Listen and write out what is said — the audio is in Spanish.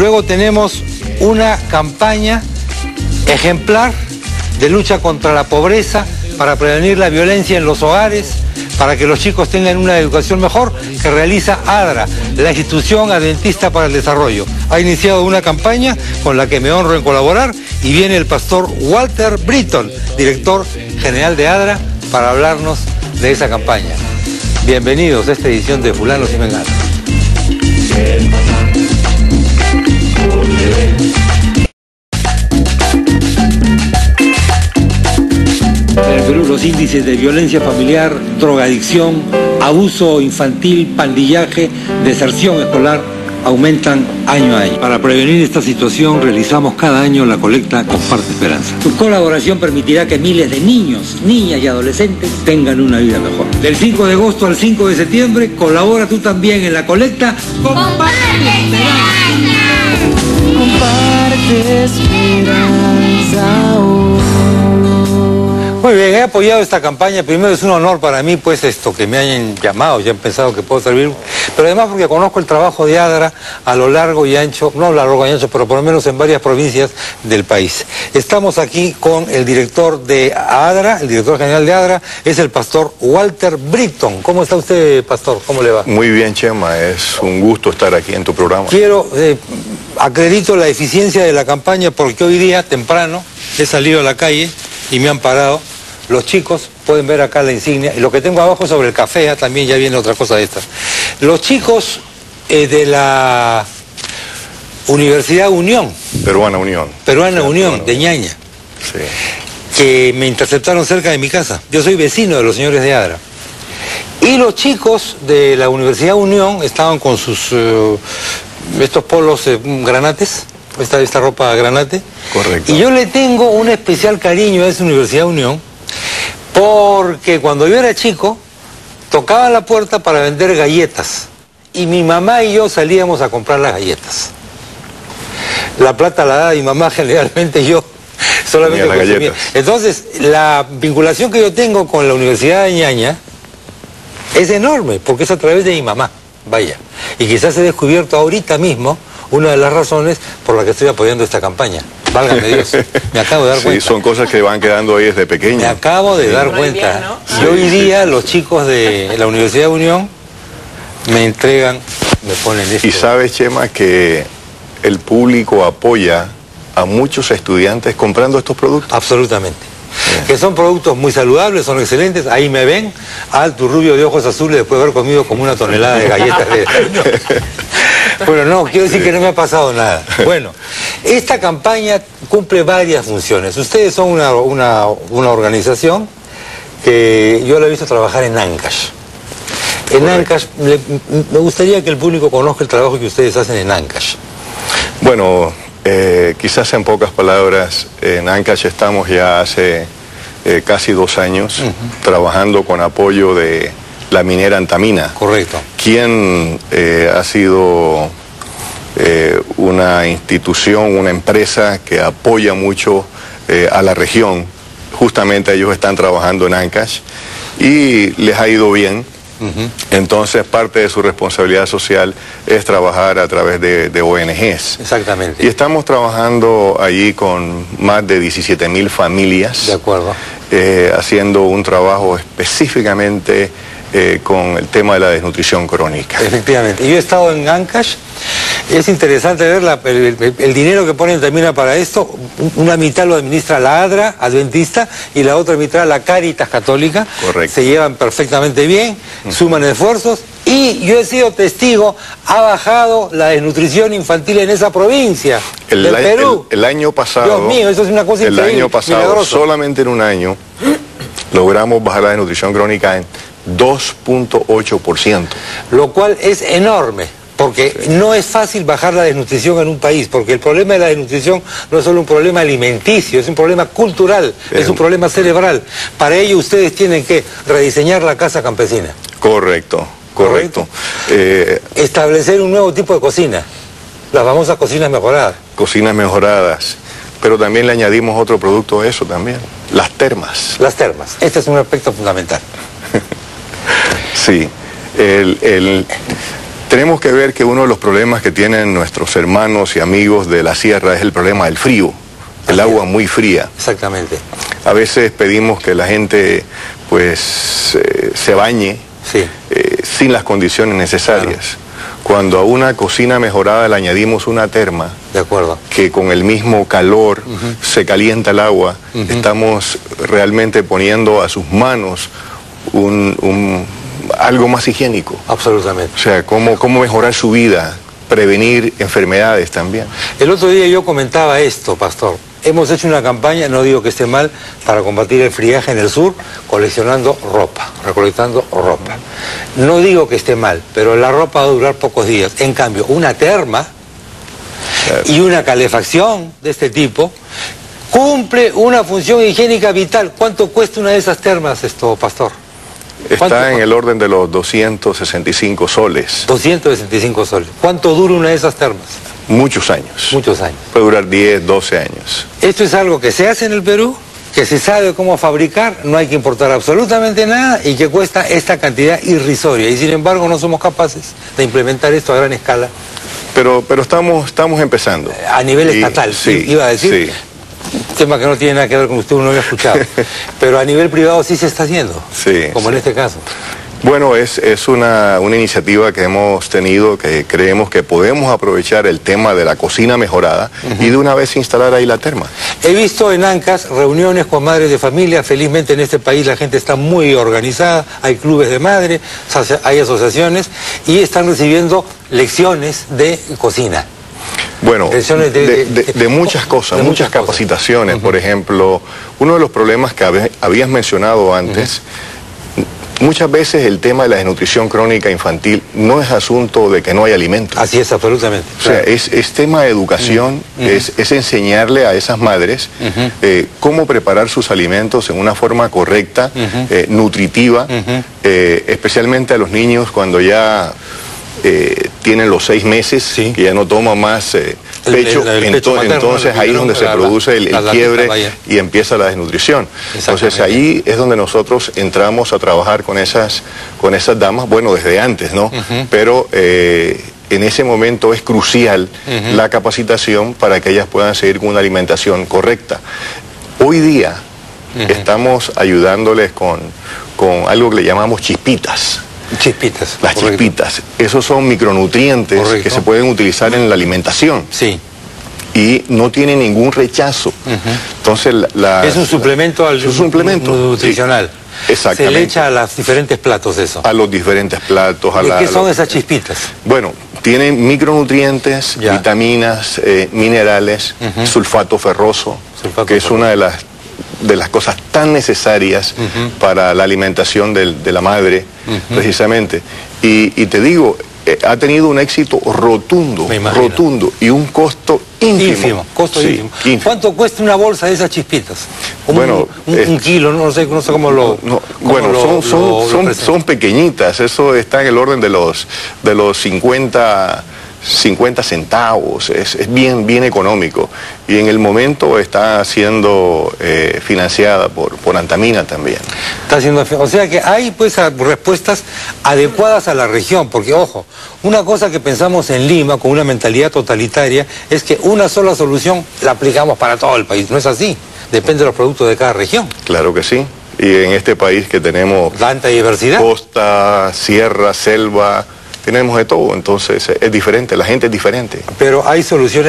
Luego tenemos una campaña ejemplar de lucha contra la pobreza, para prevenir la violencia en los hogares, para que los chicos tengan una educación mejor, que realiza ADRA, la Institución Adventista para el Desarrollo. Ha iniciado una campaña con la que me honro en colaborar y viene el pastor Walter Britton, director general de ADRA, para hablarnos de esa campaña. Bienvenidos a esta edición de Fulanos y. los índices de violencia familiar, drogadicción, abuso infantil, pandillaje, deserción escolar aumentan año a año. Para prevenir esta situación realizamos cada año la colecta Comparte Esperanza. Tu colaboración permitirá que miles de niños, niñas y adolescentes tengan una vida mejor. Del 5 de agosto al 5 de septiembre colabora tú también en la colecta Comparte esperanza. Comparte esperanza. Muy bien, he apoyado esta campaña. Primero es un honor para mí, pues, esto, que me hayan llamado, ya han pensado que puedo servir. Pero además porque conozco el trabajo de ADRA a lo largo y ancho, no a lo largo y ancho, pero por lo menos en varias provincias del país. Estamos aquí con el director de ADRA, el director general de ADRA, es el pastor Walter Britton. ¿Cómo está usted, pastor? ¿Cómo le va? Muy bien, Chema, es un gusto estar aquí en tu programa. Quiero, eh, acredito la eficiencia de la campaña porque hoy día, temprano, he salido a la calle y me han parado. Los chicos pueden ver acá la insignia. Y lo que tengo abajo sobre el café, ah, también ya viene otra cosa de esta. Los chicos eh, de la Universidad Unión, Peruana Unión. Peruana Sí, Unión, Peruana de Ñaña, Sí. que me interceptaron cerca de mi casa. Yo soy vecino de los señores de Adra. Y los chicos de la Universidad Unión estaban con sus eh, estos polos eh, granates, esta, esta ropa granate. Correcto. Y yo le tengo un especial cariño a esa Universidad Unión porque cuando yo era chico tocaba la puerta para vender galletas y mi mamá y yo salíamos a comprar las galletas. La plata la daba mi mamá generalmente yo solamente las consumía. galletas. Entonces, la vinculación que yo tengo con la Universidad de Ñaña es enorme, porque es a través de mi mamá, vaya. Y quizás he descubierto ahorita mismo una de las razones por la que estoy apoyando esta campaña. Válgame Dios, me acabo de dar Sí, cuenta. son cosas que van quedando ahí desde Me pequeño. acabo de dar cuenta. Y hoy Sí, sí, día sí. los chicos de la Universidad de Unión me entregan, me ponen esto. Y sabes, Chema, que el público apoya a muchos estudiantes comprando estos productos. Absolutamente. Que son productos muy saludables, son excelentes. Ahí me ven, alto, rubio, de ojos azules, después de haber comido como una tonelada de galletas de... Bueno, no, quiero decir que no me ha pasado nada. Bueno, esta campaña cumple varias funciones. Ustedes son una, una- una organización que yo la he visto trabajar en Ancash. En. Ancash, le- me gustaría que el público conozca el trabajo que ustedes hacen en Ancash. Bueno, eh, quizás en pocas palabras, en Ancash estamos ya hace eh, casi dos años trabajando con apoyo de la minera Antamina. Correcto. Quien eh, ha sido eh, una institución, una empresa que apoya mucho eh, a la región. Justamente ellos están trabajando en Ancash y les ha ido bien. Entonces parte de su responsabilidad social es trabajar a través de, de ONGs. Exactamente. Y estamos trabajando allí con más de 17 mil familias De acuerdo. haciendo un trabajo específicamente eh, con el tema de la desnutrición crónica. Efectivamente. Yo he estado en Ancash. Es interesante ver la- el, el- el dinero que ponen también para esto. Un- Una mitad lo administra la ADRA, Adventista, y la otra mitad la Caritas Católica. Correcto. Se llevan perfectamente bien, suman esfuerzos. Y yo he sido testigo, ha bajado la desnutrición infantil en esa provincia El, del Perú. el- el año pasado, Dios mío, eso es una cosa el increíble, año pasado, milagroso. solamente en un año, logramos bajar la desnutrición crónica en 2.8%. lo cual es enorme, porque no es fácil bajar la desnutrición en un país, porque el problema de la desnutrición no es solo un problema alimenticio, es un problema cultural, es un problema cerebral. Para ello ustedes tienen que rediseñar la casa campesina, Correcto, correcto. Eh, establecer un nuevo tipo de cocina, las famosas cocinas mejoradas. cocinas mejoradas, pero también le añadimos otro producto a eso también, las termas. Las termas, este es un aspecto fundamental. Sí, el, el- Tenemos que ver que uno de los problemas que tienen nuestros hermanos y amigos de la sierra es el problema del frío, el agua muy fría. Exactamente. A veces pedimos que la gente pues eh, se bañe Sí. eh, sin las condiciones necesarias. Cuando a una cocina mejorada le añadimos una terma, De acuerdo. que con el mismo calor se calienta el agua, estamos realmente poniendo a sus manos un, un- algo más higiénico. Absolutamente. O sea, cómo, cómo mejorar su vida, prevenir enfermedades también. El otro día yo comentaba esto, pastor. Hemos hecho una campaña, no digo que esté mal, para combatir el friaje en el sur, coleccionando ropa, recolectando ropa. No digo que esté mal, pero la ropa va a durar pocos días. En cambio, una terma Claro. y una calefacción de este tipo cumple una función higiénica vital. ¿Cuánto cuesta una de esas termas esto, pastor? ¿Cuánto- Está en el orden de los 265 soles, 265 soles. ¿Cuánto dura una de esas termas? muchos años. Muchos años. Puede durar 10, 12 años. Esto es algo que se hace en el Perú, que se sabe cómo fabricar, no hay que importar absolutamente nada y que cuesta esta cantidad irrisoria. Y sin embargo no somos capaces de implementar esto a gran escala Pero, pero estamos, estamos empezando. a nivel Y- estatal. sí, iba a decir, sí. Tema que no tiene nada que ver con usted, uno había escuchado. Pero a nivel privado sí se está haciendo, Sí, como en este caso. Bueno, es, es una, una iniciativa que hemos tenido que creemos que podemos aprovechar el tema de la cocina mejorada y de una vez instalar ahí la terma. He visto en ANCAS reuniones con madres de familia, felizmente en este país la gente está muy organizada, hay clubes de madre, asocia- hay asociaciones y están recibiendo lecciones de cocina. Bueno, de, muchas cosas, de muchas muchas cosas. capacitaciones. Por ejemplo, uno de los problemas que habías mencionado antes, muchas veces el tema de la desnutrición crónica infantil no es asunto de que no hay alimentos. Así es, absolutamente. O sea, Claro. es, es tema de educación, es, es enseñarle a esas madres eh, cómo preparar sus alimentos en una forma correcta, eh, nutritiva, eh, especialmente a los niños cuando ya eh, tienen los seis meses, Sí. que ya no toman más eh, El- pecho, el- el ento- pecho entonces el ahí es donde se la- produce el, el la quiebre y empieza la desnutrición. Entonces ahí es donde nosotros entramos a trabajar con esas, con esas damas, bueno, desde antes, ¿no? Pero eh, en ese momento es crucial la capacitación para que ellas puedan seguir con una alimentación correcta. Hoy día estamos ayudándoles con, con algo que le llamamos chispitas. Chispitas. Las correcto. chispitas, esos son micronutrientes Correcto. que se pueden utilizar en la alimentación Sí. y no tiene ningún rechazo. Entonces, la, Es un suplemento al es un suplemento nu- nutricional. sí, exactamente. Se le echa a los diferentes platos eso. a los diferentes platos. A ¿Y la- qué son esas chispitas? Bueno, tienen micronutrientes, Ya. vitaminas, eh, minerales, sulfato ferroso, Sulfato que es una de las de las cosas tan necesarias para la alimentación del- de la madre, precisamente. Y, y te digo, eh, ha tenido un éxito rotundo, rotundo, y un costo ínfimo. Ínfimo, costo Sí, ínfimo. ínfimo. ¿Cuánto cuesta una bolsa de esas chispitas? Un, Bueno, un, un kilo, no sé, no sé cómo lo. No, cómo bueno, lo- son, son, lo- son pequeñitas, eso está en el orden de los, de los 50, 50 centavos, es, es bien, bien económico. Y en el momento está siendo eh, financiada por, por Antamina también. Está haciendo, o sea que hay pues respuestas adecuadas a la región, porque ojo, una cosa que pensamos en Lima con una mentalidad totalitaria es que una sola solución la aplicamos para todo el país, no es así, depende de los productos de cada región, Claro que sí. Y en este país que tenemos tanta diversidad. costa, sierra, selva, tenemos de todo, entonces es diferente, la gente es diferente. Pero hay soluciones